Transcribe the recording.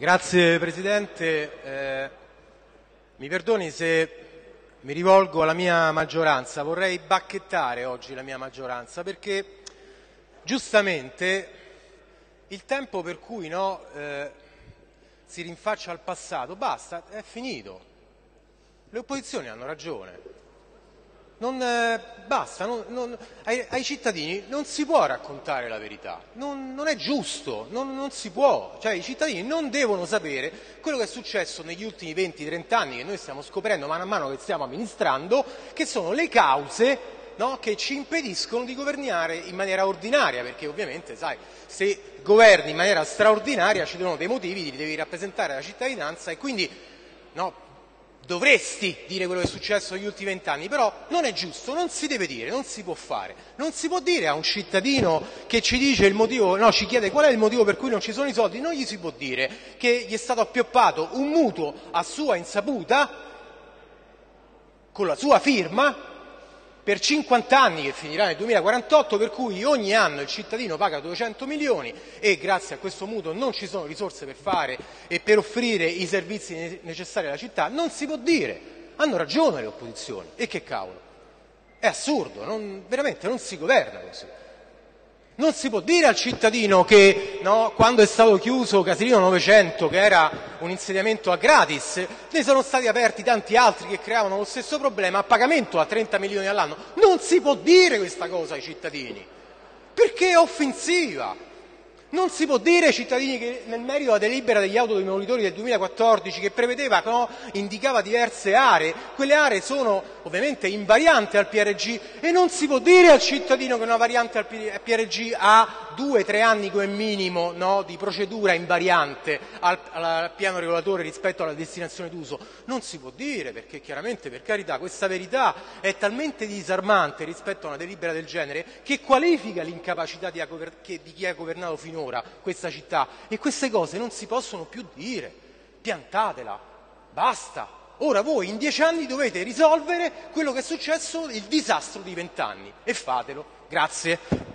Grazie Presidente. Eh, mi perdoni se mi rivolgo alla mia maggioranza, vorrei bacchettare oggi la mia maggioranza perché giustamente il tempo per cui no, eh, si rinfaccia al passato, basta, è finito. Le opposizioni hanno ragione. Non, eh, basta, non, non, ai, ai, cittadini non si può raccontare la verità, non, non è giusto, non, si può, cioè i cittadini non devono sapere quello che è successo negli ultimi 20-30 anni che noi stiamo scoprendo mano a mano che stiamo amministrando, che sono le cause no, che ci impediscono di governare in maniera ordinaria, perché ovviamente, sai, se governi in maniera straordinaria ci devono dei motivi, li devi rappresentare alla cittadinanza e quindi no, dovresti dire quello che è successo negli ultimi vent'anni, però non è giusto, non si deve dire, non si può fare. Non si può dire a un cittadino che ci motivo, no, ci chiede qual è il motivo per cui non ci sono i soldi, non gli si può dire che gli è stato appioppato un mutuo a sua insaputa, con la sua firma, per 50 anni che finirà nel 2048, per cui ogni anno il cittadino paga 200 milioni e grazie a questo mutuo non ci sono risorse per fare e per offrire i servizi necessari alla città, non si può dire. Hanno ragione le opposizioni. E che cavolo? È assurdo, non, veramente non si governa così. Non si può dire al cittadino che no, quando è stato chiuso Casilino 900, che era un insediamento a gratis, ne sono stati aperti tanti altri che creavano lo stesso problema a pagamento a 30 milioni all'anno. Non si può dire questa cosa ai cittadini, perché è offensiva. Non si può dire ai cittadini che nel merito della delibera degli automolitori del 2014 che prevedeva, no, indicava diverse aree, quelle aree sono ovviamente invarianti al PRG e non si può dire al cittadino che una variante al PRG ha due, tre anni come minimo no, di procedura invariante al, al piano regolatore rispetto alla destinazione d'uso. Non si può dire perché chiaramente, per carità, questa verità è talmente disarmante rispetto a una delibera del genere che qualifica l'incapacità di, di chi ha governato finora finora questa città e queste cose non si possono più dire. Piantatela, basta. Ora voi in dieci anni dovete risolvere quello che è successo, il disastro di vent'anni e fatelo. Grazie.